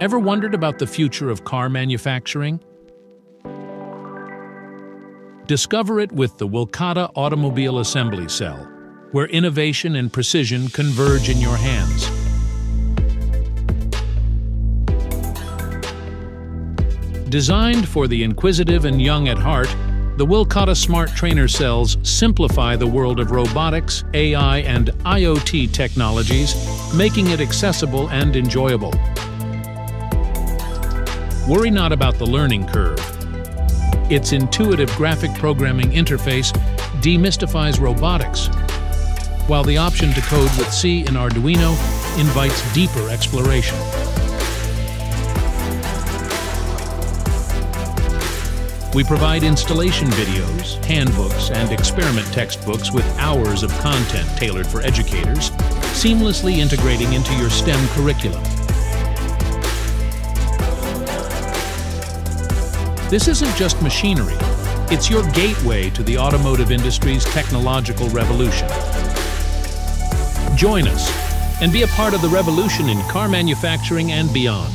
Ever wondered about the future of car manufacturing? Discover it with the Wlkata Automobile Assembly Cell, where innovation and precision converge in your hands. Designed for the inquisitive and young at heart, the Wlkata Smart Trainer cells simplify the world of robotics, AI, and IoT technologies, making it accessible and enjoyable. Worry not about the learning curve. Its intuitive graphic programming interface demystifies robotics, while the option to code with C in Arduino invites deeper exploration. We provide installation videos, handbooks, and experiment textbooks with hours of content tailored for educators, seamlessly integrating into your STEM curriculum. This isn't just machinery, it's your gateway to the automotive industry's technological revolution. Join us and be a part of the revolution in car manufacturing and beyond.